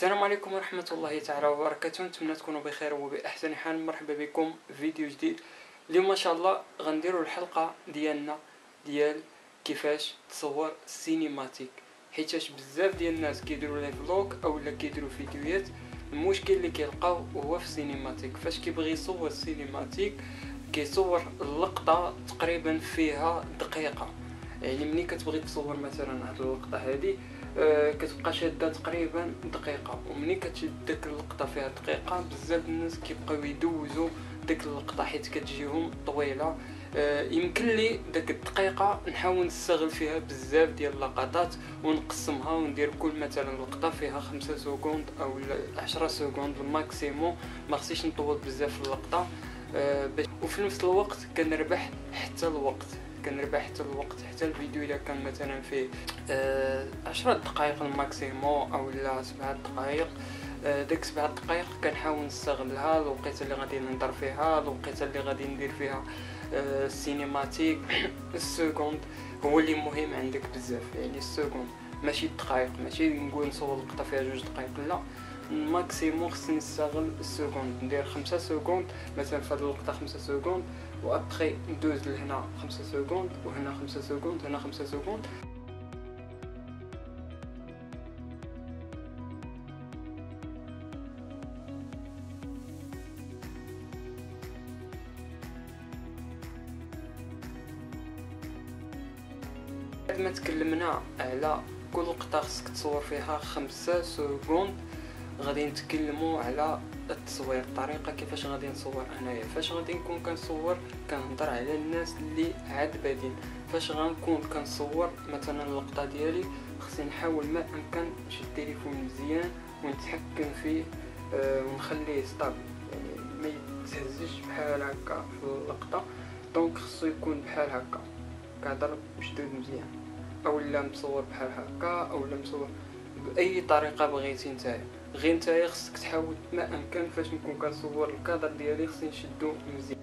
السلام عليكم ورحمة الله تعالى وبركاته. نتمنى تكونوا بخير وبأحسن حال. مرحبا بكم. في فيديو جديد. اليوم ما شاء الله غنديروا الحلقة ديالنا ديال كيفاش تصور cinématique. حيتاش بزاف ديال الناس كيديروا لي vlog اولا كيديروا فيديوهات المشكل اللي كيلقاو هو في ال cinématique. فاش كيبغي يصور ال cinématique كيصور اللقطة تقريبا فيها دقيقة. يعني ملي كتبغي تصور مثلا هاد اللقطة آه، كتبقى شادة تقريبا دقيقة. ومني كتشد ديك اللقطة فيها دقيقة بزاف الناس كيبقاو يدوزوا ديك اللقطة حيت كتجيهم طويلة. آه، يمكن لي ديك الدقيقة نحاول نستغل فيها بزاف ديال اللقطات ونقسمها وندير كل مثلا لقطة فيها خمسة secondes أو عشرة secondes ال maximum ما خصنيش نطول بزاف اللقطة آه، وفي نفس الوقت كنربح حتى الوقت. كنربح حتى الوقت حتى الفيديو إلا كان مثلا فيه آه، عشرة دقائق ال maximum أو لا سبعة دقائق آه، ديك سبعة دقائق كنحاول نستغلها الوقيتة اللي غادي نهضر فيها الوقيتة اللي غادي ندير فيها آه، ال cinématique ال seconde هو اللي مهم عندك بزاف يعني ال seconde ماشي الدقائق ماشي نقول نصور لقطه فيها جوج دقائق لا. maximum خصني نستغل ال seconde. ندير خمسة secondes مثلا في هاد اللقطه خمسة secondes و après ندوز لهنا خمسة secondes وهنا خمسة secondes هنا خمسة secondes. بعد ما تكلمنا على كل لقطة خصك تصور فيها خمسة secondes غادي نتكلموا على التصوير الطريقة كيفاش غادي نصور انايا فاش غادي نكون كنصور كنهضر على الناس اللي عاد بادين. فاش غنكون كنصور مثلا اللقطة ديالي خصني نحاول ما امكن نشد التليفون مزيان ونتحكم فيه آه، ونخليه stable يعني ما يتهزش بحال هكا في اللقطة. donc خصو يكون بحال هكا. كهضر مشدود مزيان. اولا مصور بحال هكا اولا مصور بأي طريقة بغيتي نتايا. غير نتايا خصك تحاول ما أمكن فاش نكون كنصور الكادر ديالي خصني نشدو مزيان